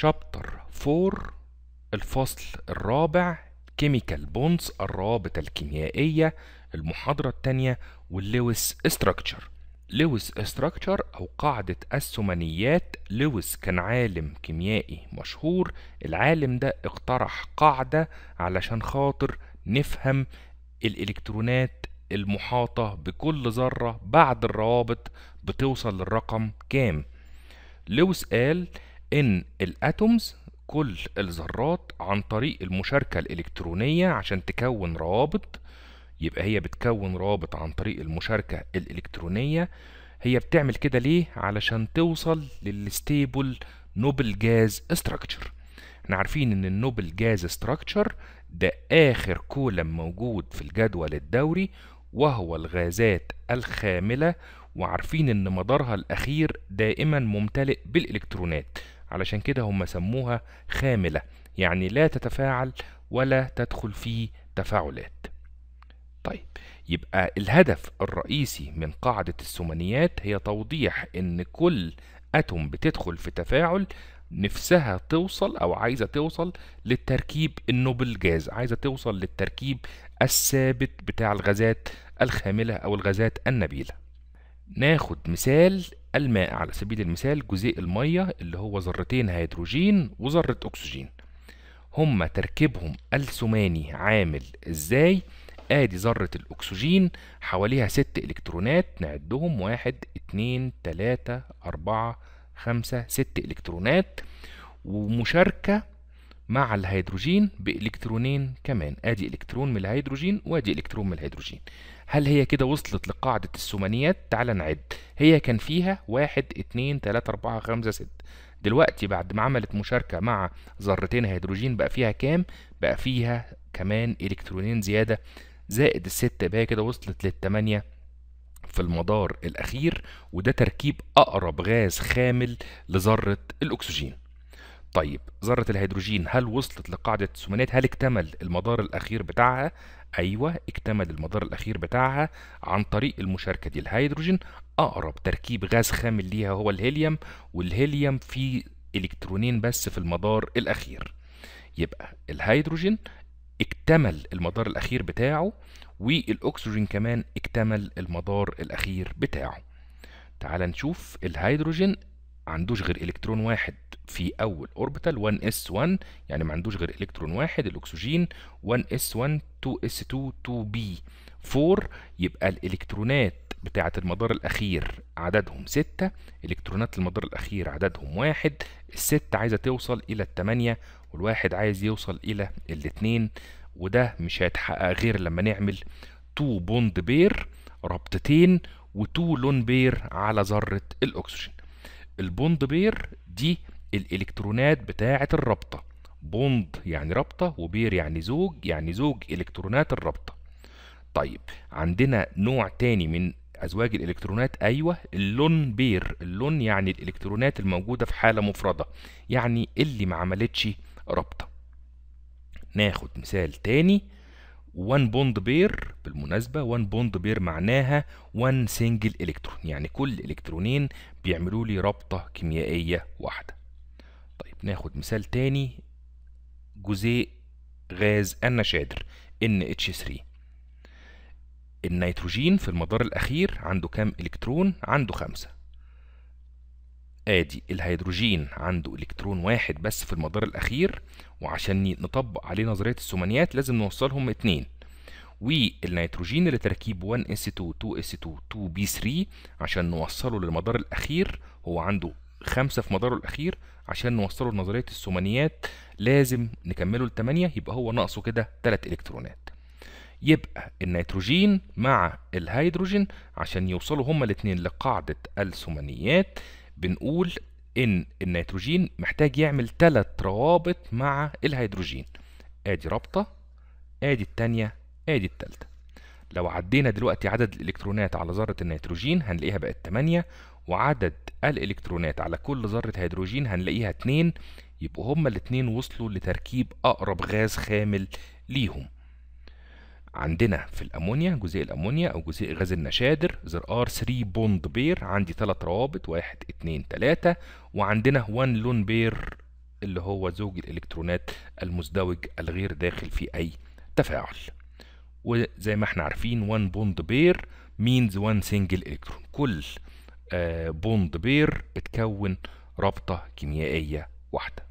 chapter 4 الفصل الرابع chemical bonds الروابط الكيميائية المحاضرة الثانية وال Lewis structure Lewis structure أو قاعدة الثمانيات لويس كان عالم كيميائي مشهور. العالم ده اقترح قاعدة علشان خاطر نفهم الإلكترونات المحاطة بكل ذرة بعد الروابط بتوصل للرقم كام. لويس قال إن ال atoms كل الذرات عن طريق المشاركة الإلكترونية عشان تكون روابط يبقى هي بتكون روابط عن طريق المشاركة الإلكترونية. هي بتعمل كده ليه؟ علشان توصل لل stable noble gas structure إحنا عارفين إن ال noble gas structure ده آخر column موجود في الجدول الدوري وهو الغازات الخاملة وعارفين إن مدارها الأخير دائما ممتلئ بالإلكترونات. علشان كده هم سموها خاملة يعني لا تتفاعل ولا تدخل في تفاعلات. طيب يبقى الهدف الرئيسي من قاعدة الثمانيات هي توضيح إن كل أتوم بتدخل في تفاعل نفسها توصل أو عايزة توصل للتركيب النوبل جاز عايزة توصل للتركيب الثابت بتاع الغازات الخاملة أو الغازات النبيلة. ناخد مثال الماء على سبيل المثال جزيء المية اللي هو ذرتين هيدروجين وذرة أكسجين. هما تركيبهم الثماني عامل إزاي؟ آدي ذرة الأكسجين حواليها ست إلكترونات نعدهم واحد اتنين تلاتة أربعة خمسة ست إلكترونات. ومشاركة مع الهيدروجين بإلكترونين كمان. آدي إلكترون من الهيدروجين وآدي إلكترون من الهيدروجين. هل هي كده وصلت لقاعدة الثمانيات تعال نعد. هي كان فيها واحد اتنين تلاتة أربعة خمسة ستة. دلوقتي بعد ما عملت مشاركة مع ذرتين هيدروجين بقى فيها كام؟ بقى فيها كمان إلكترونين زيادة. زائد الستة يبقى هي كده وصلت للتمانية في المدار الأخير. وده تركيب أقرب غاز خامل لذرة الأكسجين. طيب ذرة الهيدروجين هل وصلت لقاعدة الثمانيات هل اكتمل المدار الأخير بتاعها؟ أيوة اكتمل المدار الأخير بتاعها عن طريق المشاركة دي. الهيدروجين أقرب تركيب غاز خامل ليها هو الهيليوم والهيليوم فيه إلكترونين بس في المدار الأخير. يبقى الهيدروجين اكتمل المدار الأخير بتاعه والأكسجين كمان اكتمل المدار الأخير بتاعه. تعال نشوف الهيدروجين عندوش غير إلكترون واحد. في أول orbital 1s1 يعني ما عندوش غير الكترون واحد الأكسجين 1s1 2s2 2p4 يبقى الإلكترونات بتاعة المدار الأخير عددهم ستة إلكترونات المدار الأخير عددهم واحد الستة عايزة توصل إلى التمانية والواحد عايز يوصل إلى الاتنين وده مش هيتحقق غير لما نعمل two bond pair ربطتين و two lone pair على ذرة الأكسجين. ال bond pair دي الإلكترونات بتاعة الرابطة. bond يعني رابطة و pair يعني زوج يعني زوج إلكترونات الرابطة. طيب عندنا نوع تاني من أزواج الإلكترونات؟ أيوه ال lone pair. ال lone يعني الإلكترونات الموجودة في حالة مفردة يعني اللي ما عملتش رابطة. ناخد مثال تاني. 1 bond pair بالمناسبة 1 bond pair معناها 1 single electron يعني كل إلكترونين بيعملوا لي رابطة كيميائية واحدة. طيب ناخد مثال تاني. جزيء غاز النشادر NH3 النيتروجين في المدار الأخير عنده كام إلكترون؟ عنده خمسة. آدي الهيدروجين عنده إلكترون واحد بس في المدار الأخير وعشان نطبق عليه نظرية الثمانيات لازم نوصلهم اتنين. والنيتروجين اللي تركيب 1s2 2s2 2b3 عشان نوصله للمدار الأخير هو عنده خمسة في مداره الأخير عشان نوصله لنظرية الثمانيات لازم نكمله لتمانية يبقى هو ناقصه كده تلات إلكترونات. يبقى النيتروجين مع الهيدروجين عشان يوصلوا هما الاتنين لقاعدة الثمانيات بنقول إن النيتروجين محتاج يعمل ثلاث روابط مع الهيدروجين. آدي رابطة آدي التانية آدي التالتة. لو عدينا دلوقتي عدد الإلكترونات على ذرة النيتروجين هنلاقيها بقت 8 وعدد الإلكترونات. على كل ذرة هيدروجين هنلاقيها 2 يبقوا هما الاتنين وصلوا لتركيب أقرب غاز خامل ليهم. عندنا في الأمونيا جزيء الأمونيا أو جزيء غاز النشادر there are 3 bond pair عندي ثلاث روابط واحد اتنين تلاتة وعندنا 1 lone pair اللي هو زوج الإلكترونات المزدوج الغير داخل في أي تفاعل. وزي ما إحنا عارفين one bond pair means one single electron. كل bond pair بتكون رابطة كيميائية واحدة.